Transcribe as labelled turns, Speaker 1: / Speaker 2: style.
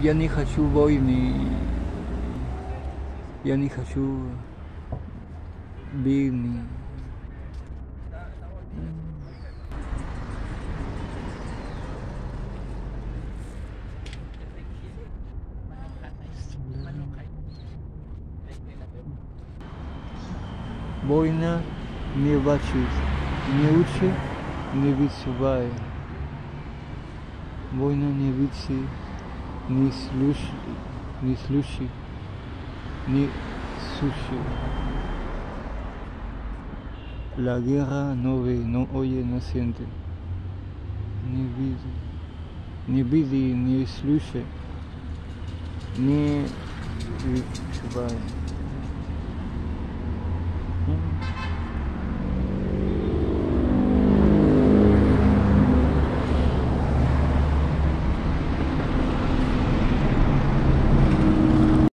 Speaker 1: я не хочу войны. Я не хочу бедный. Война не бачить, не учи, не відчуває. Война не види, ni slushi, ni slushi, ni sushi. La guerra no ve, no oye, no siente. Ni vidi, ni vidi, ni slushi, ni...